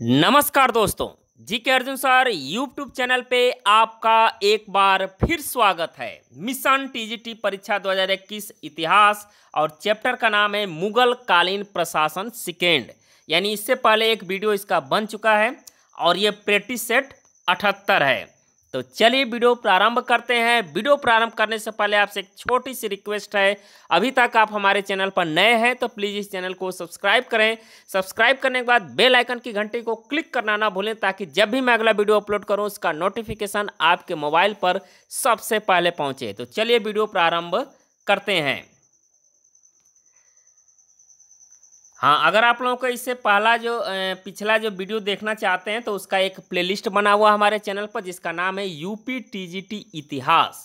नमस्कार दोस्तों जी के अर्जुन सर यूट्यूब चैनल पे आपका एक बार फिर स्वागत है। मिशन टीजीटी परीक्षा 2021 इतिहास और चैप्टर का नाम है मुगल कालीन प्रशासन सिकेंड। यानी इससे पहले एक वीडियो इसका बन चुका है और ये प्रैक्टिस सेट अठहत्तर है। तो चलिए वीडियो प्रारंभ करते हैं। वीडियो प्रारंभ करने से पहले आपसे एक छोटी सी रिक्वेस्ट है। अभी तक आप हमारे चैनल पर नए हैं तो प्लीज़ इस चैनल को सब्सक्राइब करें। सब्सक्राइब करने के बाद बेल आइकन की घंटी को क्लिक करना ना भूलें ताकि जब भी मैं अगला वीडियो अपलोड करूँ, उसका नोटिफिकेशन आपके मोबाइल पर सबसे पहले पहुँचे। तो चलिए वीडियो प्रारंभ करते हैं। हाँ अगर आप लोगों को इससे पहला जो पिछला जो वीडियो देखना चाहते हैं तो उसका एक प्लेलिस्ट बना हुआ हमारे चैनल पर, जिसका नाम है यूपी टीजीटी इतिहास।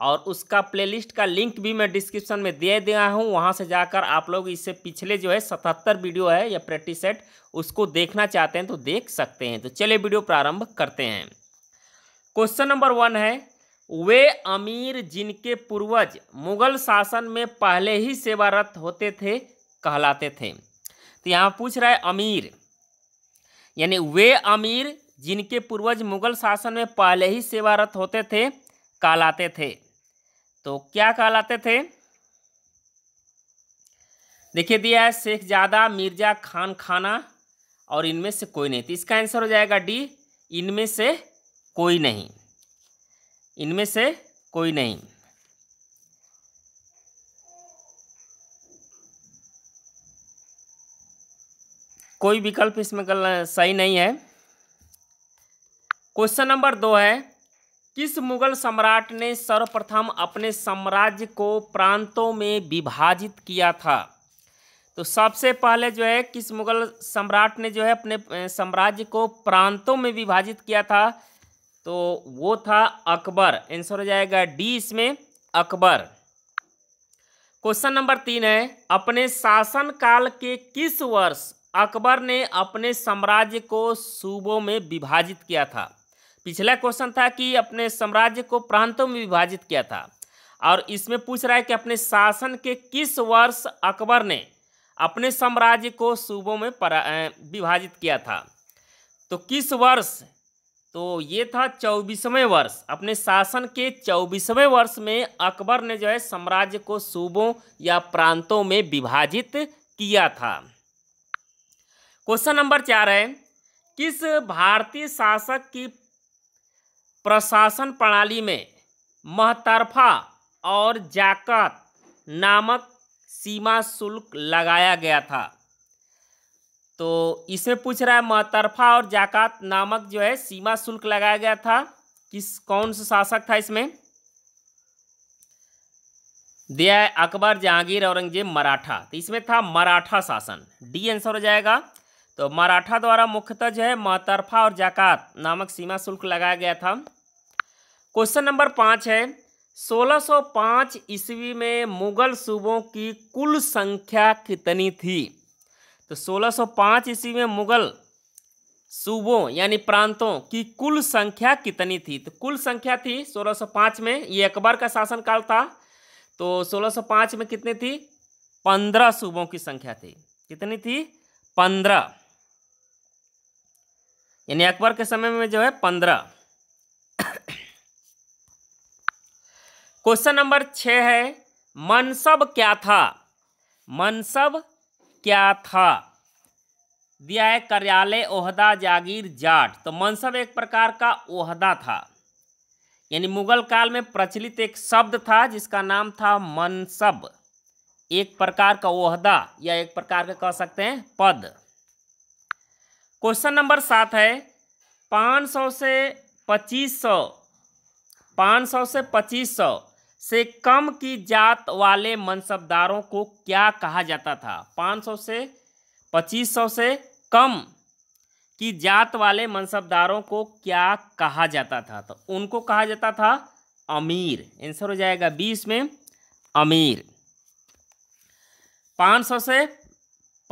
और उसका प्लेलिस्ट का लिंक भी मैं डिस्क्रिप्शन में दे दिया हूँ, वहाँ से जाकर आप लोग इससे पिछले जो है सतहत्तर वीडियो है, या प्रैक्टिस सेट, उसको देखना चाहते हैं तो देख सकते हैं। तो चलिए वीडियो प्रारंभ करते हैं। क्वेश्चन नंबर वन है, वे अमीर जिनके पूर्वज मुगल शासन में पहले ही सेवारत होते थे, कहलाते थे। तो यहाँ पूछ रहा है अमीर। यानी वे अमीर जिनके पूर्वज मुगल शासन में पहले ही सेवारत होते थे, कहलाते थे। तो क्या कहलाते थे? देखिए, दिया है शेख जादा मिर्ज़ा खान खाना और इनमें से कोई नहीं। तो इसका आंसर हो जाएगा डी, इनमें से कोई नहीं। इनमें से कोई नहीं। कोई विकल्प इसमें सही नहीं है। क्वेश्चन नंबर दो है, किस मुगल सम्राट ने सर्वप्रथम अपने साम्राज्य को प्रांतों में विभाजित किया था? तो सबसे पहले जो है, किस मुगल सम्राट ने जो है अपने साम्राज्य को प्रांतों में विभाजित किया था? तो वो था अकबर। आंसर हो जाएगा डी इसमें, अकबर। क्वेश्चन नंबर तीन है, अपने शासन काल के किस वर्ष अकबर ने अपने साम्राज्य को सूबों में विभाजित किया था। पिछला क्वेश्चन था कि अपने साम्राज्य को प्रांतों में विभाजित किया था और इसमें पूछ रहा है कि अपने शासन के किस वर्ष अकबर ने अपने साम्राज्य को सूबों में विभाजित किया था? तो किस वर्ष? तो ये था चौबीसवें वर्ष। अपने शासन के चौबीसवें वर्ष में अकबर ने जो है साम्राज्य को सूबों या प्रांतों में विभाजित किया था। क्वेश्चन नंबर चार है, किस भारतीय शासक की प्रशासन प्रणाली में महतरफा और जाकत नामक सीमा शुल्क लगाया गया था? तो इसमें पूछ रहा है, महतरफा और जाकात नामक जो है सीमा शुल्क लगाया गया था। किस, कौन सा शासक था इसमें? दिया है अकबर जहांगीर औरंगज़ेब मराठा। तो इसमें था मराठा शासन। डी आंसर हो जाएगा तो मराठा द्वारा मुख्यतः जो है महतरफा और जाकात नामक सीमा शुल्क लगाया गया था। क्वेश्चन नंबर पाँच है 1605 ईस्वी में मुगल सूबों की कुल संख्या कितनी थी? तो 1605 ईस्वी में मुगल सूबों यानी प्रांतों की कुल संख्या कितनी थी? तो कुल संख्या थी 1605 में, ये अकबर का शासनकाल था। तो 1605 में कितनी थी? पंद्रह सूबों की संख्या थी। कितनी थी? पंद्रह। यानी अकबर के समय में जो है पंद्रह। क्वेश्चन नंबर छः है मनसब क्या था? मनसब क्या था? दिया है कार्यालय, ओहदा, जागीर, जाट। तो मनसब एक प्रकार का ओहदा था। यानी मुगल काल में प्रचलित एक शब्द था, जिसका नाम था मनसब एक प्रकार का ओहदा या एक प्रकार का कह सकते हैं पद। क्वेश्चन नंबर सात है, पाँच सौ से पच्चीस सौ, पाँच सौ से पच्चीस सौ से कम की जात वाले मनसबदारों को क्या कहा जाता था? पाँच सौ से पच्चीस सौ से कम की जात वाले मनसबदारों को क्या कहा जाता था? तो उनको कहा जाता था अमीर। आंसर हो जाएगा बीस में अमीर। पाँच सौ से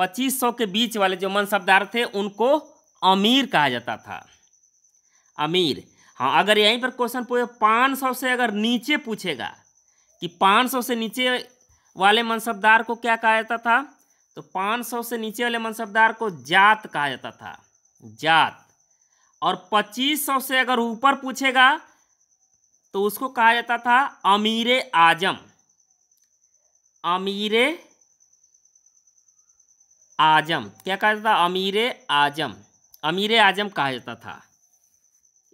पच्चीस सौ के बीच वाले जो मनसबदार थे, उनको अमीर कहा जाता था। अमीर। हाँ अगर यहीं पर क्वेश्चन पूछे, पाँच सौ से अगर नीचे पूछेगा कि पाँच सौ से नीचे वाले मनसबदार को क्या कहा जाता था तो 500 से नीचे वाले मनसबदार को जात कहा जाता था। जात। और पच्चीस सौ से अगर ऊपर पूछेगा तो उसको कहा जाता था अमीर आज़म। अमीर आज़म। क्या कहा जाता था? अमीर आज़म। अमीर आज़म कहा जाता था।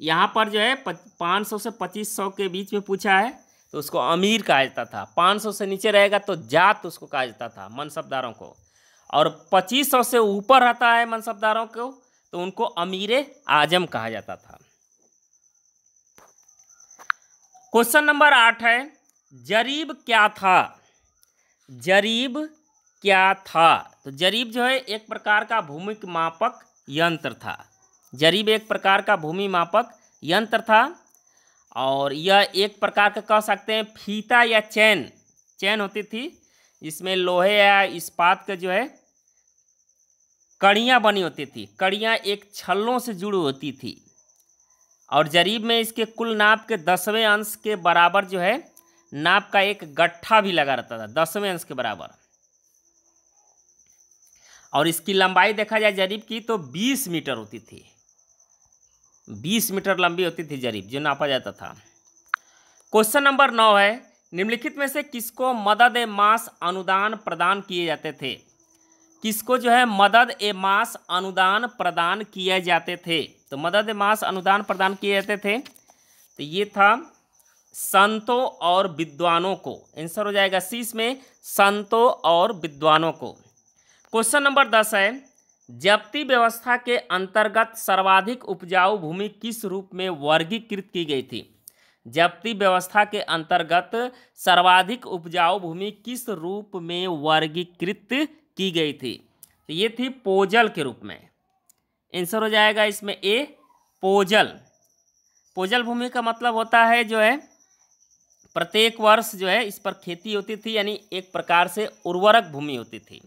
यहाँ पर जो है, पाँच सौ से पच्चीस सौ के बीच में पूछा है तो उसको अमीर कहा जाता था। पाँच सौ से नीचे रहेगा तो जात उसको कहा जाता था, मनसबदारों को। और पच्चीस सौ से ऊपर रहता है मनसबदारों को तो उनको अमीर आज़म कहा जाता था। क्वेश्चन नंबर आठ है, जरीब क्या था? जरीब क्या था? तो जरीब जो है, एक प्रकार का भूमि मापक यंत्र था। जरीब एक प्रकार का भूमि मापक यंत्र था और यह एक प्रकार का कह सकते हैं फीता या चैन। चैन होती थी, जिसमें लोहे या इस्पात का जो है, कड़ियाँ बनी होती थी। कड़ियाँ एक छल्लों से जुड़ी होती थी। और जरीब में इसके कुल नाप के दसवें अंश के बराबर जो है, नाप का एक गट्ठा भी लगा रहता था, दसवें अंश के बराबर। और इसकी लंबाई देखा जाए जरीब की तो बीस मीटर होती थी। बीस मीटर लंबी होती थी जरीब, जो नापा जाता था। क्वेश्चन नंबर नौ है, निम्नलिखित में से किसको मदद ए मास अनुदान प्रदान किए जाते थे? किसको जो है मदद ए मास अनुदान प्रदान किए जाते थे? तो मदद ए मास अनुदान प्रदान किए जाते थे। तो ये था संतों और विद्वानों को। आंसर हो जाएगा सी इसमें, संतों और विद्वानों को। क्वेश्चन नंबर दस है, जब्ती व्यवस्था के अंतर्गत सर्वाधिक उपजाऊ भूमि किस रूप में वर्गीकृत की गई थी? जब्ती व्यवस्था के अंतर्गत सर्वाधिक उपजाऊ भूमि किस रूप में वर्गीकृत की गई थी? तो ये थी पोजल के रूप में। आंसर हो जाएगा इसमें ए, पोजल। पोजल भूमि का मतलब होता है जो है, प्रत्येक वर्ष जो है इस पर खेती होती थी, यानी एक प्रकार से उर्वरक भूमि होती थी।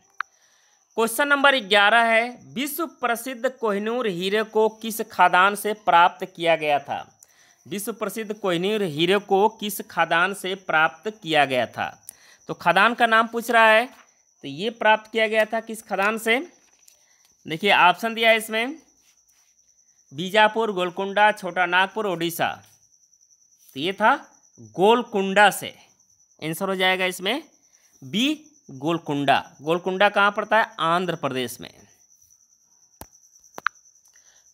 क्वेश्चन नंबर ग्यारह है, विश्व प्रसिद्ध कोहिनूर हीरे को किस खादान से प्राप्त किया गया था? विश्व प्रसिद्ध कोहिनूर हीरे को किस खादान से प्राप्त किया गया था? तो खदान का नाम पूछ रहा है तो ये प्राप्त किया गया था किस खदान से? देखिए ऑप्शन दिया है इसमें, बीजापुर, गोलकुंडा, छोटा नागपुर, ओडिशा। तो ये था गोलकुंडा से। आंसर हो जाएगा इसमें, बी गोलकुंडा। गोलकुंडा कहाँ पड़ता है? आंध्र प्रदेश में।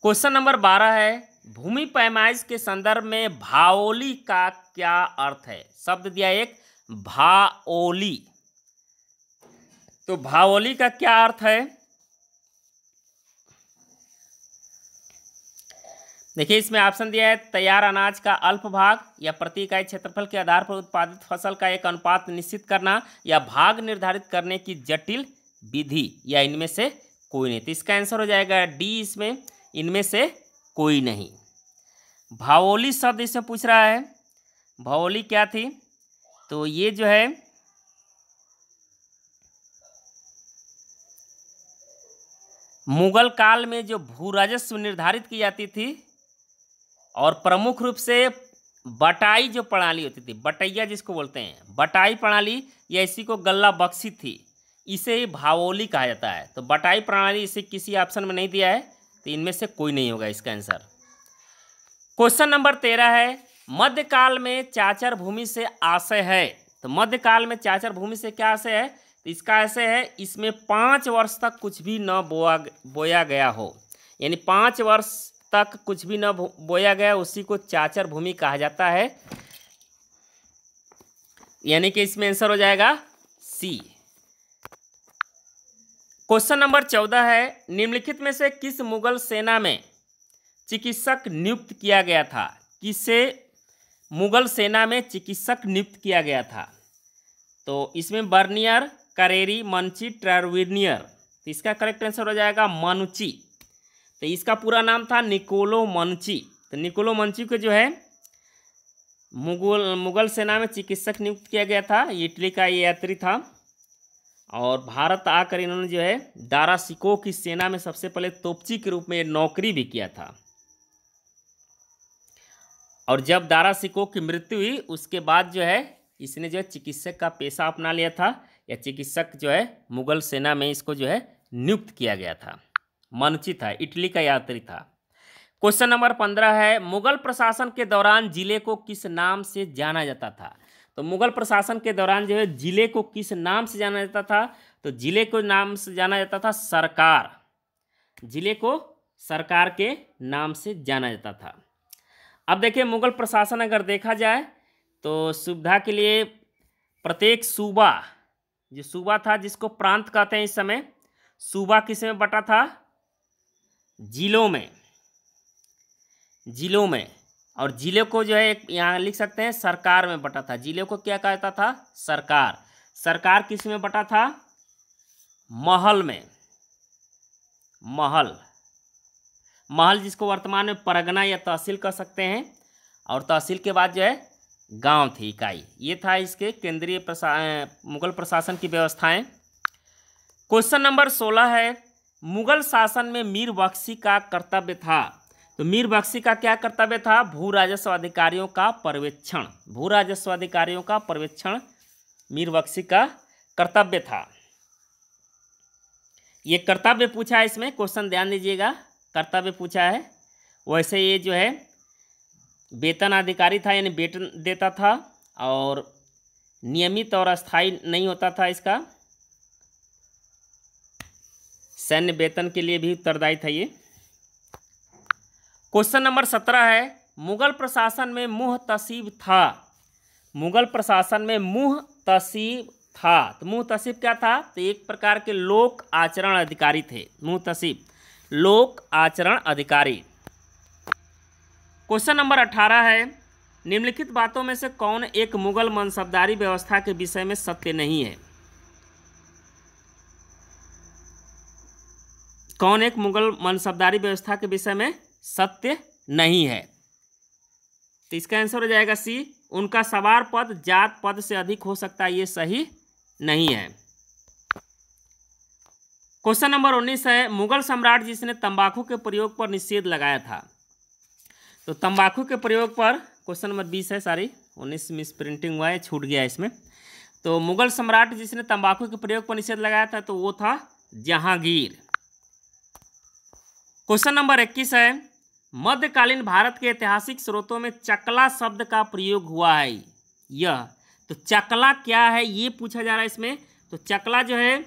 क्वेश्चन नंबर बारह है, भूमि पैमाइश के संदर्भ में भाओली का क्या अर्थ है? शब्द दिया एक, भाओली। तो भाओली का क्या अर्थ है? देखिए, इसमें ऑप्शन दिया है, तैयार अनाज का अल्प भाग या प्रति इकाई क्षेत्रफल के आधार पर उत्पादित फ़सल का एक अनुपात निश्चित करना या भाग निर्धारित करने की जटिल विधि, या इनमें से कोई नहीं। तो इसका आंसर हो जाएगा डी इसमें, इनमें से कोई नहीं। भावोली शब्द इसमें पूछ रहा है। भावोली क्या थी? तो ये जो है, मुगल काल में जो भू राजस्व निर्धारित की जाती थी और प्रमुख रूप से बटाई जो प्रणाली होती थी, बटैया जिसको बोलते हैं, बटाई प्रणाली या इसी को गल्ला बक्सी थी, इसे ही भावोली कहा जाता है। तो बटाई प्रणाली इसे किसी ऑप्शन में नहीं दिया है तो इनमें से कोई नहीं होगा इसका आंसर। क्वेश्चन नंबर तेरह है, मध्यकाल में चाचर भूमि से आशय है। तो मध्यकाल में चाचर भूमि से क्या आशय है? तो इसका आशय है, इसमें पाँच वर्ष तक कुछ भी न बोआ, बोया गया हो। यानी पाँच वर्ष तक कुछ भी न बोया गया, उसी को चाचर भूमि कहा जाता है। यानी कि इसमें आंसर हो जाएगा सी क्वेश्चन नंबर चौदह है, निम्नलिखित में से किस मुगल सेना में चिकित्सक नियुक्त किया गया था? किसे मुगल सेना में चिकित्सक नियुक्त किया गया था? तो इसमें बर्नियर, करेरी, मंची ट्रविनियर तो इसका करेक्ट आंसर हो जाएगा मनुची। तो इसका पूरा नाम था निकोलो मंची। तो निकोलो मंची को जो है, मुगल मुगल सेना में चिकित्सक नियुक्त किया गया था। इटली का ये यात्री था। और भारत आकर इन्होंने जो है दारा सिको की सेना में सबसे पहले तोपची के रूप में नौकरी भी किया था। और जब दारा सिको की मृत्यु हुई, उसके बाद जो है, इसने जो है चिकित्सक का पेशा अपना लिया था। या चिकित्सक जो है, मुगल सेना में इसको जो है, नियुक्त किया गया था। मनुची था इटली का यात्री था। क्वेश्चन नंबर पंद्रह है, मुगल प्रशासन के दौरान ज़िले को किस नाम से जाना जाता था? तो मुगल प्रशासन के दौरान जो है, ज़िले को किस नाम से जाना जाता था? तो ज़िले को नाम से जाना जाता था सरकार। ज़िले को सरकार के नाम से जाना जाता था। अब देखिए, मुगल प्रशासन अगर देखा जाए तो सुविधा के लिए प्रत्येक सूबा, जो सूबा था जिसको प्रांत कहते हैं इस समय, सूबा किसमें बटा था? जिलों में जिलों में, और ज़िले को जो है यहाँ लिख सकते हैं सरकार में बटा था। ज़िले को क्या कहता था? सरकार। सरकार किसमें बटा था? महल में। महल। महल जिसको वर्तमान में परगना या तहसील कह सकते हैं, और तहसील के बाद जो है गाँव थी, इकाई। ये था इसके केंद्रीय प्रशा मुगल प्रशासन की व्यवस्थाएँ। क्वेश्चन नंबर सोलह है मुगल शासन में मीर बख्शी का कर्तव्य था। तो मीर बख्शी का क्या कर्तव्य था? भू राजस्व अधिकारियों का पर्यवेक्षण। भू राजस्व अधिकारियों का पर्यवेक्षण मीर बख्शी का कर्तव्य था। ये कर्तव्य पूछा है इसमें, क्वेश्चन ध्यान दीजिएगा। कर्तव्य पूछा है, वैसे ये जो है, वेतन अधिकारी था, यानी वेतन देता था और नियमित और अस्थाई नहीं होता था इसका। सैन्य वेतन के लिए भी उत्तरदायी था ये। क्वेश्चन नंबर सत्रह है, मुगल प्रशासन में मुह तसीब था। मुगल प्रशासन में मुह तसीब था। तो मुह तसीब क्या था? तो एक प्रकार के लोक आचरण अधिकारी थे। मुह तसीब, लोक आचरण अधिकारी। क्वेश्चन नंबर अठारह है, निम्नलिखित बातों में से कौन एक मुगल मनसबदारी व्यवस्था के विषय में सत्य नहीं है? कौन एक मुगल मनसबदारी व्यवस्था के विषय में सत्य नहीं है? तो इसका आंसर हो जाएगा सी उनका सवार पद जात पद से अधिक हो सकता है, ये सही नहीं है। क्वेश्चन नंबर उन्नीस है, मुगल सम्राट जिसने तंबाकू के प्रयोग पर निषेध लगाया था। तो तंबाकू के प्रयोग पर क्वेश्चन नंबर बीस है सारी उन्नीस मिस प्रिंटिंग हुआ है, छूट गया इसमें। तो मुगल सम्राट जिसने तंबाकू के प्रयोग पर निषेध लगाया था तो वो था जहांगीर। क्वेश्चन नंबर इक्कीस है, मध्यकालीन भारत के ऐतिहासिक स्रोतों में चकला शब्द का प्रयोग हुआ है यह तो चकला क्या है, ये पूछा जा रहा है इसमें। तो चकला जो है,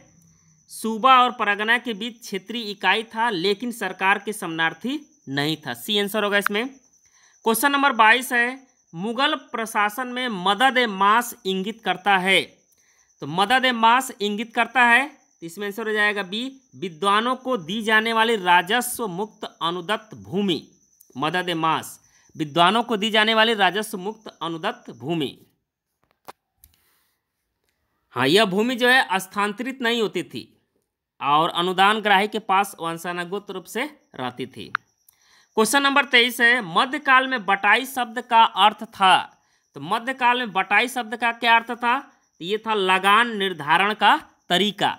सूबा और परगना के बीच क्षेत्रीय इकाई था, लेकिन सरकार के समनार्थी नहीं था। सी आंसर होगा इसमें। क्वेश्चन नंबर बाईस है, मुगल प्रशासन में मदद मास इंगित करता है। तो मदद मास इंगित करता है तो इसमें आंसर हो जाएगा बी, विद्वानों को दी जाने वाली राजस्व मुक्त अनुदत्त भूमि। मदद मास। विद्वानों को दी जाने वाली राजस्व मुक्त अनुदत्त भूमि। हाँ यह भूमि जो है, स्थानांतरित नहीं होती थी और अनुदान ग्राही के पास वंशानुगत रूप से रहती थी। क्वेश्चन नंबर तेईस है, मध्यकाल में बटाई शब्द का अर्थ था। तो मध्यकाल में बटाई शब्द का क्या अर्थ था? तो ये था लगान निर्धारण का तरीका।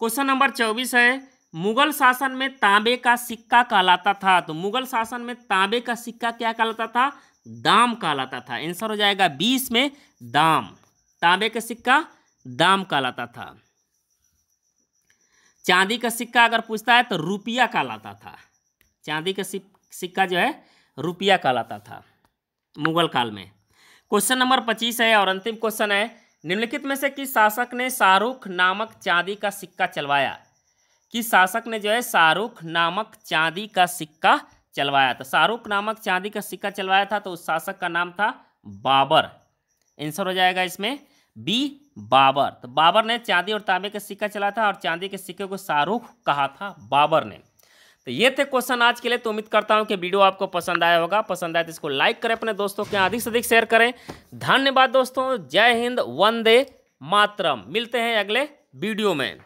क्वेश्चन नंबर चौबीस है, मुगल शासन में तांबे का सिक्का कहलाता था। तो मुगल शासन में तांबे का सिक्का क्या कहलाता था? दाम कहलाता था। आंसर हो जाएगा बीस में दाम। तांबे का सिक्का दाम कहलाता था। चांदी का सिक्का अगर पूछता है तो रुपया कहलाता था। चांदी का सिक्का जो है, रुपया कहलाता था, मुगल काल में। क्वेश्चन नंबर पच्चीस है और अंतिम क्वेश्चन है निम्नलिखित में से किस शासक ने शाहरुख नामक चांदी का सिक्का चलवाया। किस शासक ने जो है शाहरुख नामक चांदी का सिक्का चलवाया था। शाहरुख नामक चांदी का सिक्का चलवाया था तो उस शासक का नाम था बाबर। आंसर हो जाएगा इसमें बी, बाबर। तो बाबर ने चांदी और तांबे का सिक्का चला था और चांदी के सिक्के को शाहरुख कहा था बाबर ने। तो ये थे क्वेश्चन आज के लिए। तो उम्मीद करता हूँ कि वीडियो आपको पसंद आया होगा। पसंद आया तो इसको लाइक करें अपने दोस्तों के अधिक से अधिक शेयर करें। धन्यवाद दोस्तों। जय हिंद, वंदे मातरम। मिलते हैं अगले वीडियो में।